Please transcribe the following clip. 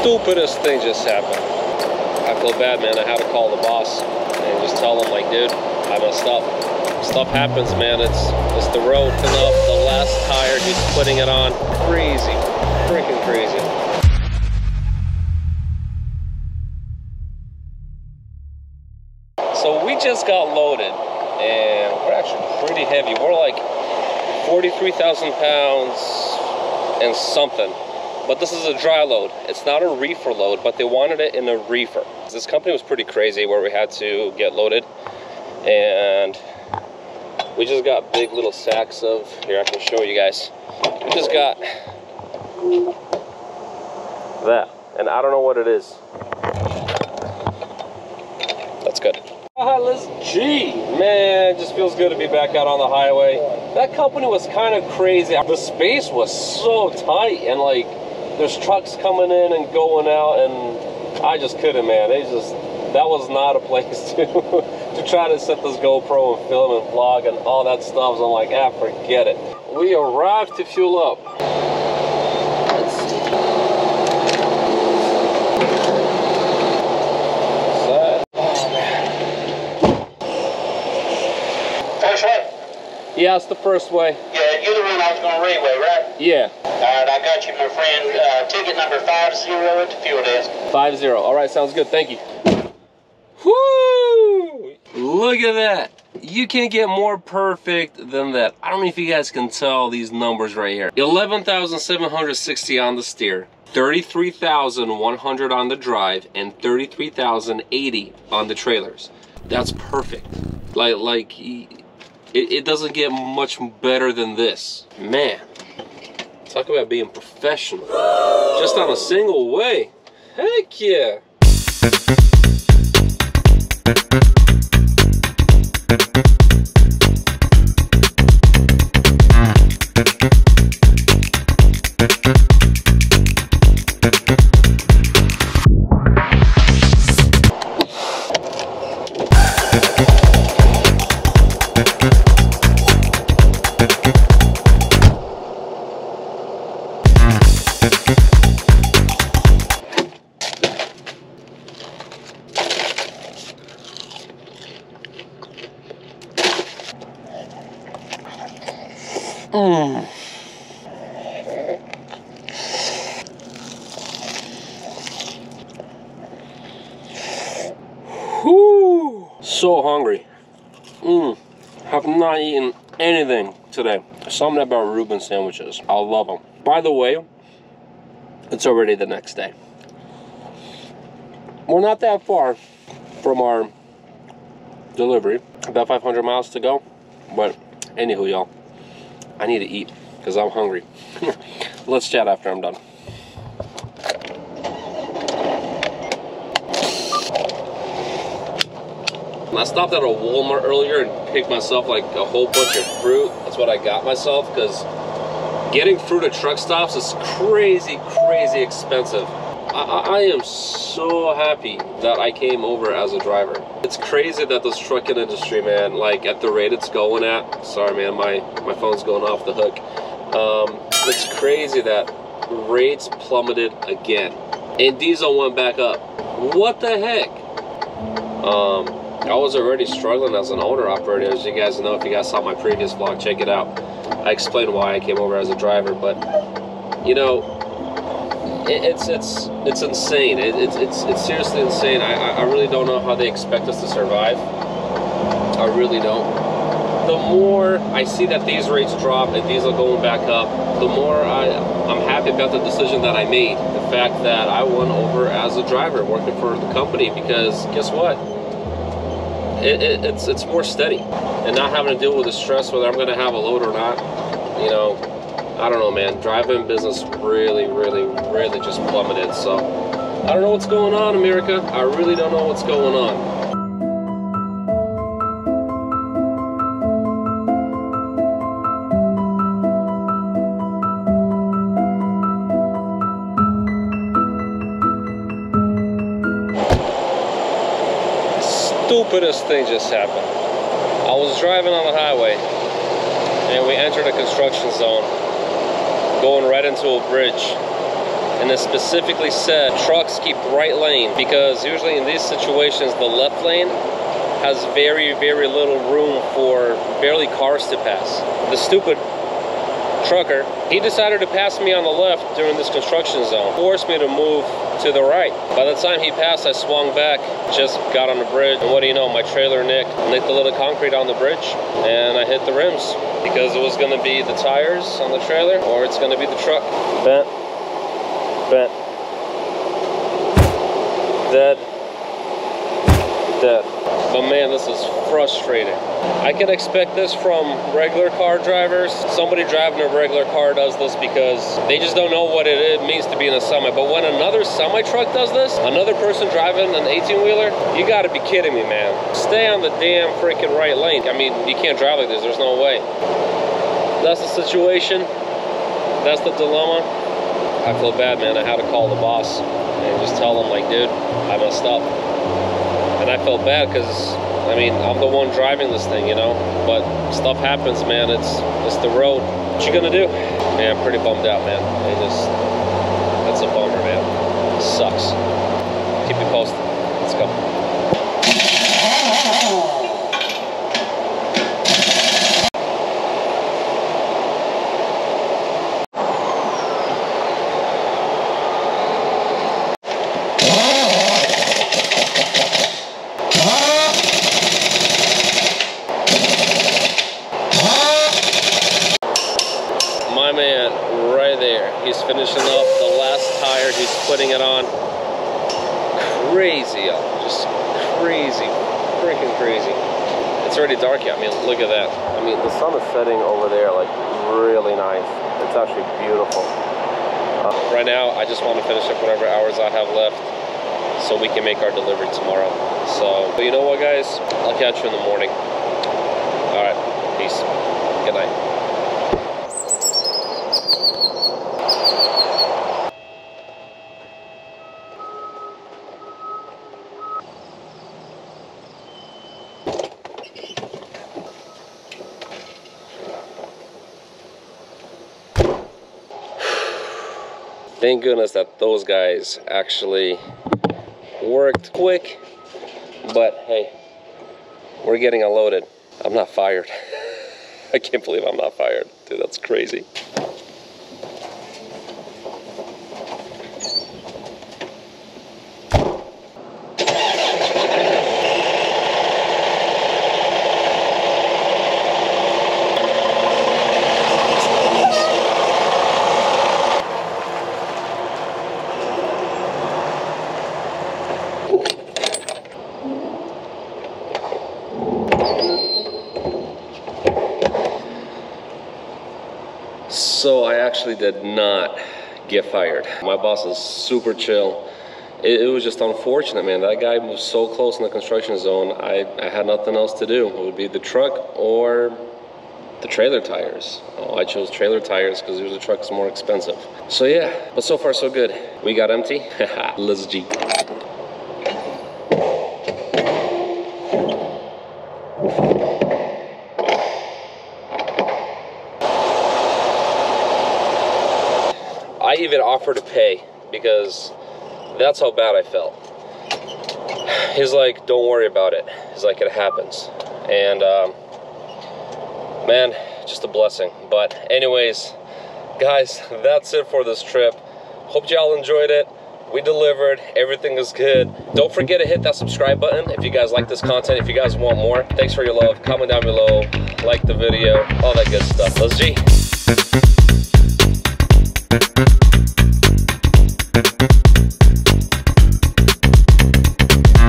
stupidest thing just happened. I feel bad, man. I had to call the boss and just tell him, like, dude, I messed up. Stuff happens, man. It's it's the road filling up the last tire, he's putting it on. Crazy, freaking crazy. So we just got loaded, and we're actually pretty heavy. We're like 43,000 pounds and something. But this is a dry load. It's not a reefer load, but they wanted it in a reefer. This company was pretty crazy where we had to get loaded. And we just got big little sacks of, here I can show you guys. We just got that. And I don't know what it is. That's good. Let's G. Man, it just feels good to be back out on the highway. That company was kind of crazy. The space was so tight and like there's trucks coming in and going out and I just couldn't, man. They just that was not a place to to try to set this GoPro and film and vlog and all that stuff. So I'm like, ah, forget it. We arrived to fuel up. First weigh? Yeah, it's the first weigh. Yeah, you're the one I was going to relay, right? Yeah, All right, I got you, my friend. Uh, ticket number 50 at the fuel desk. five zero. All right, sounds good. Thank you. Whoo! Look at that. You can't get more perfect than that. I don't know if you guys can tell these numbers right here. 11,760 on the steer, 33,100 on the drive, and 33,080 on the trailers. That's perfect. Like, like, it, it doesn't get much better than this. Man, talk about being professional. Just on a single weigh. Heck yeah. Whew. So hungry. Mm. Have not eaten anything today. Something about Reuben sandwiches. I love them. By the way, it's already the next day. We're not that far from our delivery. About 500 miles to go. But anywho, y'all, I need to eat because I'm hungry. Let's chat after I'm done. I stopped at a Walmart earlier and picked myself like a whole bunch of fruit. That's what I got myself because getting fruit at truck stops is crazy, crazy expensive. I, I, am so happy that I came over as a driver. It's crazy that this trucking industry, man, like at the rate it's going at. Sorry, man, my my phone's going off the hook. Um, it's crazy that rates plummeted again, and diesel went back up. What the heck? Um, I was already struggling as an owner operator, as you guys know. If you guys saw my previous vlog, check it out. I explained why I came over as a driver, but you know, it, it's it's it's insane. It, it's it's it's seriously insane. I I really don't know how they expect us to survive. I really don't. The more I see that these rates drop and diesel going back up, the more I I'm happy about the decision that I made. The fact that I went over as a driver working for the company because guess what? it, it, it's it's more steady and not having to deal with the stress whether I'm going to have a load or not. You know, I don't know, man. Driving business really, really, really just plummeted. So I don't know what's going on, America. I really don't know what's going on. Stupidest thing just happened. I was driving on the highway and we entered a construction zone going right into a bridge and it specifically said trucks keep right lane because usually in these situations the left lane has very very little room for barely cars to pass. The stupid trucker, he decided to pass me on the left during this construction zone, forced me to move to the right. By the time he passed, I swung back, just got on the bridge, and what do you know, my trailer nicked, nicked a little concrete on the bridge, and I hit the rims. Because it was gonna be the tires on the trailer or it's gonna be the truck. Bent, bent, dead, But man, this is frustrating. I can expect this from regular car drivers. Somebody driving a regular car does this because they just don't know what it means to be in a semi. But when another semi truck does this, another person driving an 18 wheeler, you gotta be kidding me, man. Stay on the damn freaking right lane. I mean, you can't drive like this, there's no way. That's the situation. That's the dilemma. I feel bad, man. I had to call the boss and just tell him, like, dude, I messed up I felt bad because I mean I'm the one driving this thing, you know. But stuff happens, man. It's it's the road. What you gonna do? Man, I'm pretty bummed out, man. It just that's a bummer, man. It sucks. Keep me posted. Let's go. Man right there. He's finishing up the last tire. He's putting it on. Crazy. Just crazy. Freaking crazy. It's already dark out. I mean, look at that. I mean, the sun is setting over there, like, really nice. It's actually beautiful. Uh, right now, I just want to finish up whatever hours I have left so we can make our delivery tomorrow. So, but you know what, guys? I'll catch you in the morning. All right. Peace. Good night. Thank goodness that those guys actually worked quick. But hey, we're getting unloaded. I'm not fired. I can't believe I'm not fired. Dude, that's crazy. So I actually did not get fired. My boss is super chill. It, it, was just unfortunate, man. That guy was so close in the construction zone. I, I had nothing else to do. It would be the truck or the trailer tires. Oh, I chose trailer tires because the truck is more expensive. So yeah, but so far so good. We got empty. Let's G. I offered to pay because that's how bad I felt. He's like, don't worry about it. He's like, it happens. And um, man, just a blessing. But anyways, guys, that's it for this trip. Hope y'all enjoyed it. We delivered. Everything is good. Don't forget to hit that subscribe button if you guys like this content, if you guys want more. Thanks for your love. Comment down below. Like the video. All that good stuff. Let's G.